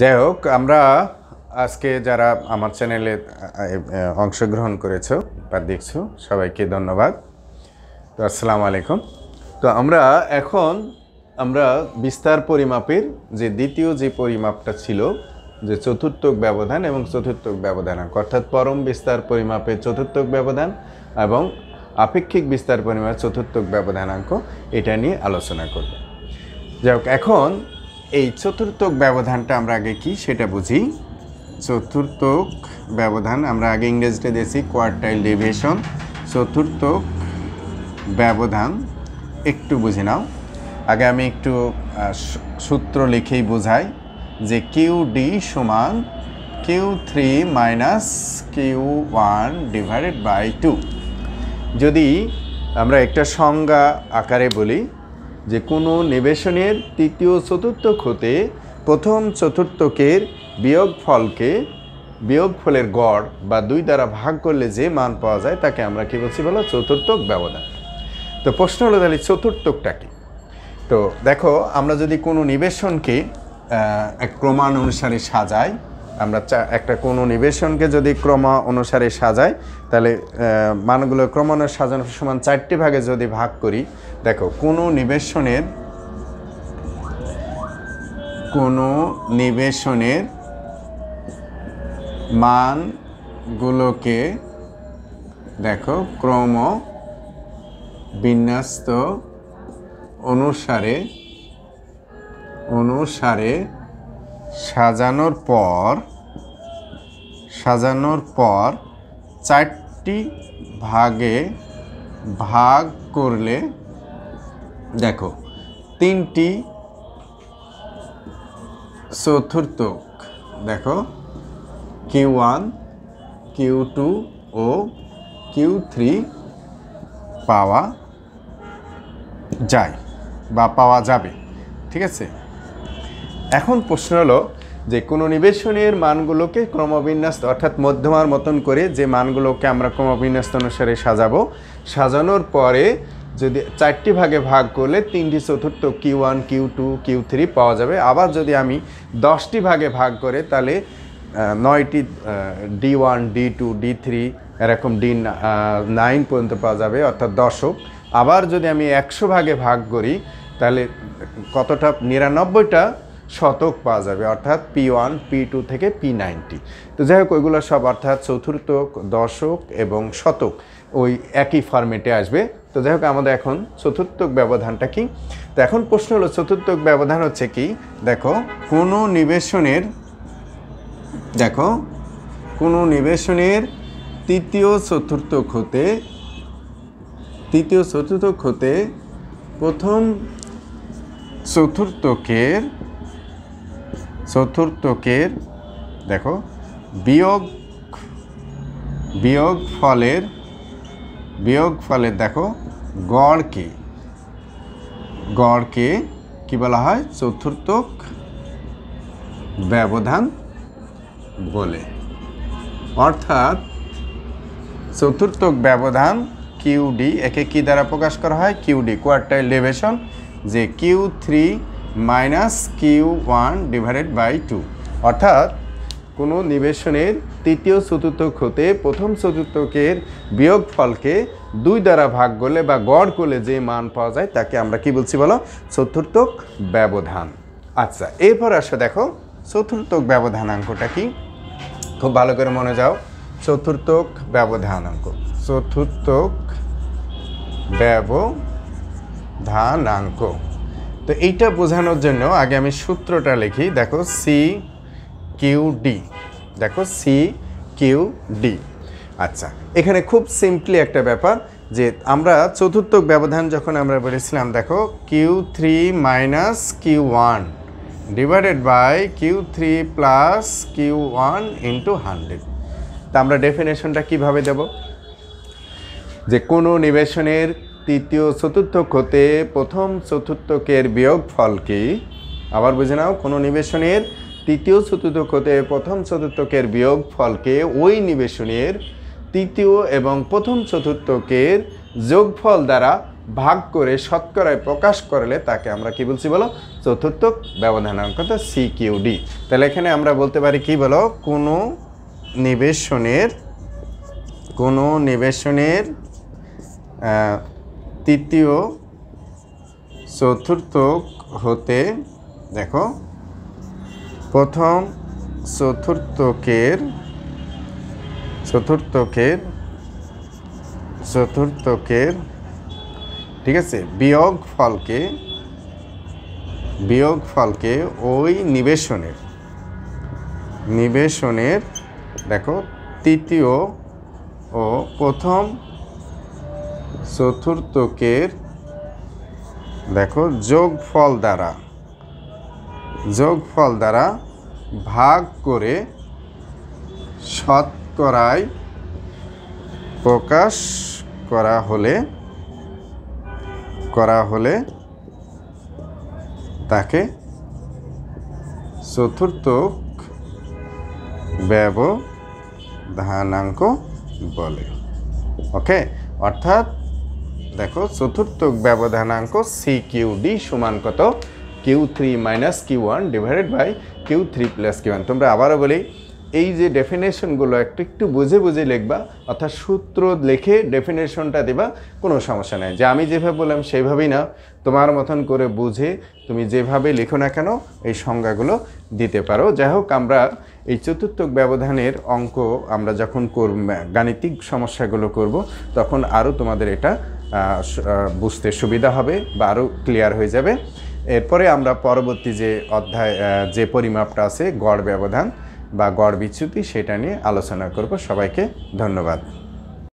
যাই হোক, আমরা আজকে যারা আমার চ্যানেলে অংশগ্রহণ করেছ বা দেখছ, সবাইকে ধন্যবাদ। তো আসসালামু আলাইকুম। তো আমরা এখন, আমরা বিস্তার পরিমাপের যে দ্বিতীয় যে পরিমাপটা ছিল, যে চতুর্থক ব্যবধান এবং চতুর্থক ব্যবধানাঙ্ক, অর্থাৎ পরম বিস্তার পরিমাপের চতুর্থক ব্যবধান এবং আপেক্ষিক বিস্তার পরিমাপের চতুর্থক ব্যবধানাঙ্ক, এটা নিয়ে আলোচনা করব। যাই হোক, এখন এই চতুর্থক ব্যবধানটা আমরা আগে কি সেটা বুঝি। চতুর্থক ব্যবধান আমরা আগে ইংরেজিতে দিয়েছি কোয়ার্টাইল ডেভিয়েশন চতুর্থক ব্যবধান, একটু বুঝে নাও। আগে আমি একটু সূত্র লিখেই বোঝাই যে কিউ ডি সমান Q three minus Q one divided by two যদি আমরা একটা সংজ্ঞা আকারে বলি যে কোনো নিবেশনের তৃতীয় চতুর্থক হতে প্রথম চতুর্থকের বিয়োগ ফলকে বিয়োগ ফলের গড় বা দুই দ্বারা ভাগ করলে যে মান পাওয়া যায় তাকে আমরা কী বলছি বলো? চতুর্থক ব্যবধান। তো প্রশ্ন হলো তাহলে চতুর্থকটা কি? তো দেখো, আমরা যদি কোনো নিবেশনকে এক ক্রমানুসারে সাজাই আমরা চা- একটা কোনো নিবেশনকে যদি ক্রম অনুসারে সাজাই, তাহলে মানগুলো ক্রমানুসারে সাজানোর সমান চারটি ভাগে যদি ভাগ করি, দেখো, কোনো নিবেশনের কোনো নিবেশনের মানগুলোকে, দেখো, ক্রম বিন্যস্ত অনুসারে অনুসারে সাজানোর পর সাজানোর পর চারটি ভাগে ভাগ করলে, দেখো, তিনটি চতুর্থক, দেখো, কিউ ওয়ান, কিউ টু ও কিউ থ্রি পাওয়া যায় বা পাওয়া যাবে, ঠিক আছে? এখন প্রশ্ন হলো যে কোনো নিবেশনের মানগুলোকে ক্রমবিন্যাস অর্থাৎ মধ্যমার মতন করে যে মানগুলোকে আমরা ক্রমবিন্যাস অনুসারে সাজাবো, সাজানোর পরে যদি চারটি ভাগে ভাগ করলে তিনটি চতুর্থ Q one Q two Q three পাওয়া যাবে। আবার যদি আমি দশটি ভাগে ভাগ করে তাহলে নয়টি D one D two D three এরকম ডি নাইন পর্যন্ত পাওয়া যাবে, অর্থাৎ দশক। আবার যদি আমি একশো ভাগে ভাগ করি, তাহলে কতটা? নিরানব্বইটা শতক পাওয়া যাবে, অর্থাৎ পি ওয়ান পি টু থেকে পি নাইনটি তো যাই হোক, ওইগুলো সব অর্থাৎ চতুর্থক দশক এবং শতক ওই একই ফরম্যাটে আসবে। তো যাই হোক, আমাদের এখন চতুর্থক ব্যবধানটা কি? তো এখন প্রশ্ন হলো, চতুর্থক ব্যবধান হচ্ছে কি? দেখো, কোনো নিবেশনের, দেখো, কোনো নিবেশনের তৃতীয় চতুর্থক হতে, তৃতীয় চতুর্থক হতে প্রথম চতুর্থকের চতুর্থকের, দেখো, বিয়োগ বিয়োগ ফলের বিয়োগ ফলের, দেখো, গড়কে গড়কে কি বলা হয়? চতুর্থক ব্যবধান বলে। অর্থাৎ চতুর্থক ব্যবধান কিউডি একে কি দ্বারা প্রকাশ করা হয়? কিউডি কোয়ার্টাইল ডেভিয়েশন, যে Q three minus Q one divided by two অর্থাৎ কোনো নিবেশনের তৃতীয় চতুর্থক হতে প্রথম চতুর্থকের বিয়োগ ফলকে দুই দ্বারা ভাগ করলে বা গড় করলে যে মান পাওয়া যায়, তাকে আমরা কি বলছি বলো? চতুর্থক ব্যবধান। আচ্ছা এরপর আসো দেখো, চতুর্থক ব্যবধানাঙ্কটা কি? খুব ভালো করে মনে যাও। চতুর্থক ব্যবধানাঙ্ক চতুর্থক ব্যবধানাঙ্ক তো এইটা বোঝানোর জন্য আগে আমি সূত্রটা লিখি। দেখো সি কিউ ডি দেখো সি কিউ ডি আচ্ছা এখানে খুব সিম্পলি একটা ব্যাপার যে আমরা চতুর্থক ব্যবধান যখন আমরা বলেছিলাম, দেখো Q three minus Q one divided by Q three plus Q one into hundred তা আমরা ডেফিনেশনটা কীভাবে দেব? যে কোনো নিবেশনের তৃতীয় চতুর্থক হতে প্রথম চতুর্থকের বিয়োগ ফলকে আবার বুঝে নাও, কোনো নিবেশনের তৃতীয় চতুর্থক হতে প্রথম চতুর্থকের বিয়োগ ফলকে ওই নিবেশনের তৃতীয় এবং প্রথম চতুর্থকের যোগফল দ্বারা ভাগ করে শতকরায় প্রকাশ করলে তাকে আমরা কি বলছি বলো? চতুর্থ ব্যবধানাঙ্ক তো সি কিউ ডি তাহলে এখানে আমরা বলতে পারি কি বলো? কোনো নিবেশনের কোনো নিবেশনের তৃতীয় চতুর্থ হতে, দেখো, প্রথম চতুর্থকের চতুর্থকের চতুর্থকের, ঠিক আছে বিয়োগ ফলকে বিয়োগ ফলকে ওই নিবেশনের নিবেশনের, দেখো, তৃতীয় ও প্রথম চতুর্থকের, দেখো, যোগফল দ্বারা যোগফল দ্বারা ভাগ করে শতকরায় প্রকাশ করা হলে করা হলে তাকে চতুর্থ ব্যবধানাঙ্ক বলে। ওকে অর্থাৎ দেখো, চতুর্থ ব্যবধানাঙ্ক সি কিউ ডি সমান কত? Q three minus Q one divided by Q three plus Q one তোমরা আবারও বলি, এই যে ডেফিনেশনগুলো একটু একটু বুঝে বুঝে লিখবা, অর্থাৎ সূত্র লিখে ডেফিনেশনটা দিবা, কোনো সমস্যা নেই। যে আমি যেভাবে বললাম সেইভাবেই না তোমার মতন করে বুঝে তুমি যেভাবে লিখো না কেন, এই সংজ্ঞাগুলো দিতে পারো। যাই হোক, আমরা এই চতুর্থ ব্যবধানের অঙ্ক আমরা যখন গাণিতিক সমস্যাগুলো করব, তখন আরও তোমাদের এটা বুঝতে সুবিধা হবে বা আরও ক্লিয়ার হয়ে যাবে। এরপরে আমরা পরবর্তী যে অধ্যায় যে পরিমাপটা আছে, গড় ব্যবধান বা গড় বিচ্যুতি, সেটা নিয়ে আলোচনা করব। সবাইকে ধন্যবাদ।